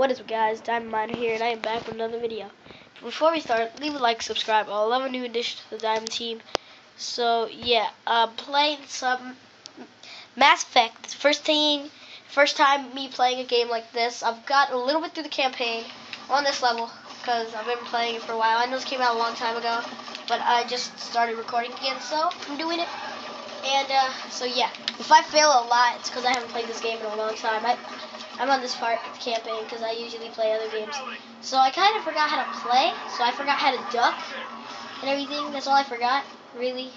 What is up guys, Diamond Miner here and I am back with another video. Before we start, leave a like, subscribe. I love a new addition to the Diamond team. So yeah, uh, playing some Mass Effect. First thing, first time me playing a game like this. I've got a little bit through the campaign on this level because I've been playing it for a while. I know this came out a long time ago, but I just started recording again, so I'm doing it. And uh, so yeah, if I fail a lot, it's because I haven't played this game in a long time. I, I'm on this part of the campaign because I usually play other games. So I kind of forgot how to play. So I forgot how to duck and everything. That's all I forgot, really.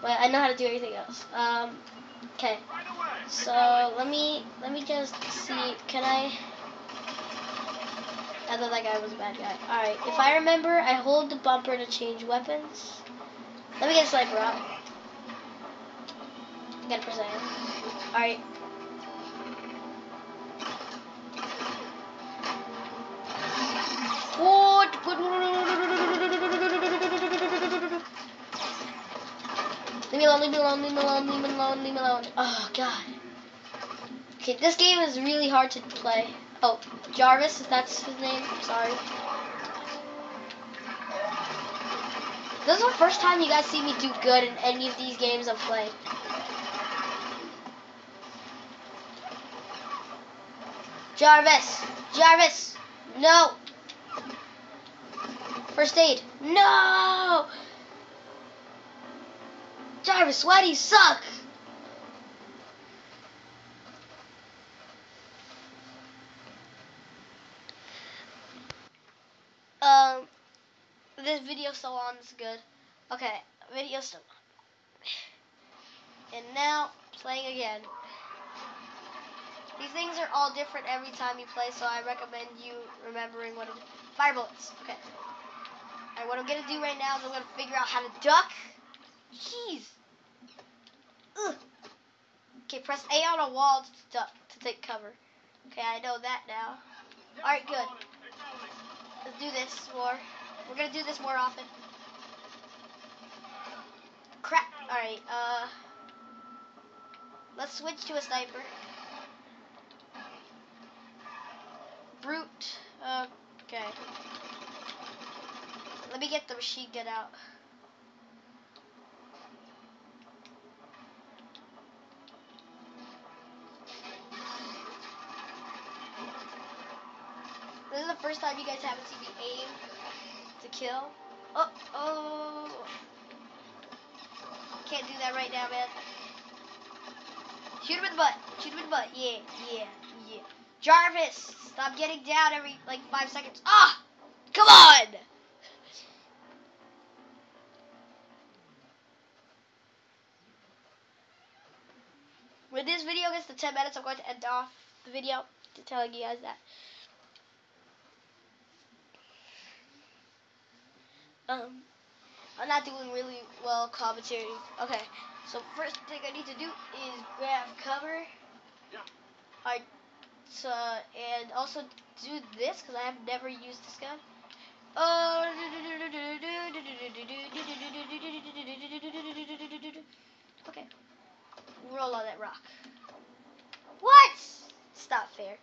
But I know how to do everything else. Um, okay. So let me let me just see. Can I? I thought that guy was a bad guy. All right. If I remember, I hold the bumper to change weapons. Let me get a sniper out. Gotta press A. All right. Leave me alone, leave me alone, leave me alone, leave me alone, leave me alone. Oh, God. Okay, this game is really hard to play. Oh, Jarvis, if that's his name. Sorry. This is the first time you guys see me do good in any of these games I've played. Jarvis! Jarvis! No! First aid. No! Jarvis, why do you suck? Um, this video still on is good. Okay, video still on. And now, playing again. These things are all different every time you play, so I recommend you remembering what it is. Fire bullets. Okay. And what I'm gonna do right now is I'm gonna figure out how to duck. Jeez. Ugh. Okay, press A on a wall to duck to take cover. Okay, I know that now. All right, good. Let's do this more. We're gonna do this more often. Crap. All right. Uh. Let's switch to a sniper. Brute. Okay. Let me get the machine gun out. This is the first time you guys haven't seen me aim to kill. Oh, oh. Can't do that right now, man. Shoot him in the butt. Shoot him in the butt. Yeah, yeah, yeah. Jarvis, stop getting down every like five seconds. Ah! Come on! When this video gets to 10 minutes, I'm going to end off the video to telling you guys that. Um, I'm not doing really well commentary. Okay, so first thing I need to do is grab cover. Yeah. Alright, so, and also do this, because I have never used this gun. Oh, okay. Roll on that rock. What? Not fair.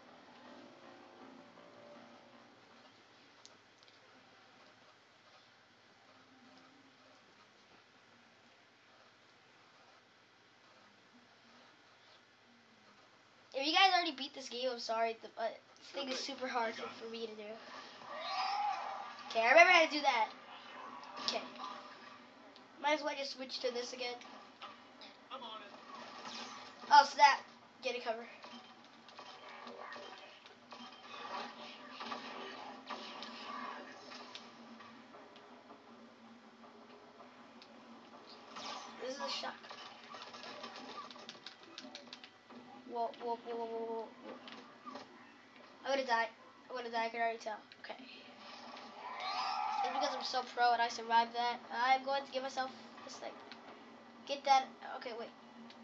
Already beat this game, I'm sorry, the, but this thing is super hard for, for me to do. Okay, I remember how to do that. Okay. Might as well just switch to this again. I'm on it. Oh, snap. Get a cover. This is a shock. Whoa, whoa, whoa, whoa, whoa. I'm gonna die. I'm gonna die, I can already tell. Okay. And because I'm so pro and I survived that, I'm going to give myself this thing. Get that, okay, wait.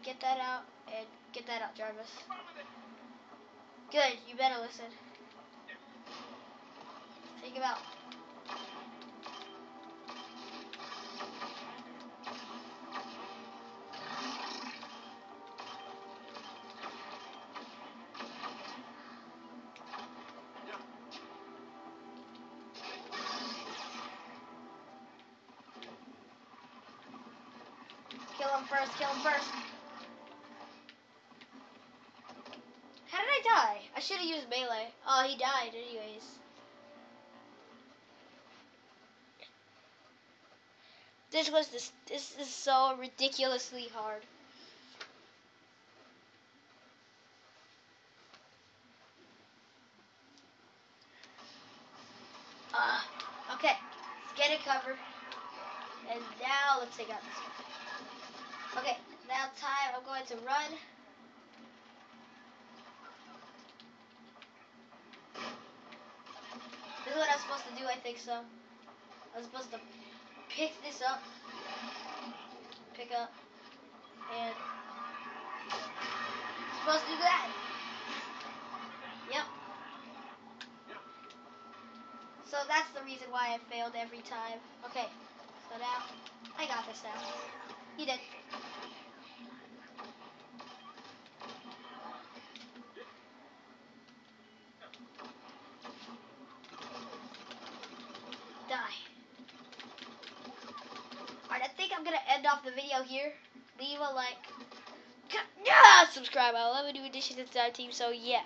Get that out and get that out, Jarvis. Good, you better listen. Take him out. First. Kill him first. How did I die? I should have used melee. Oh, he died anyways. This was this. This is so ridiculously hard. Uh, okay, let's get it covered. And now let's take out this one. Okay, now time I'm going to run. This is what I'm supposed to do, I think so. I'm supposed to pick this up, pick up, and supposed to do that. Yep. So that's the reason why I failed every time. Okay, so now I got this now. You did. Die. Alright, I think I'm gonna end off the video here. Leave a like. Yeah, subscribe. I love a new addition to the team. So yeah.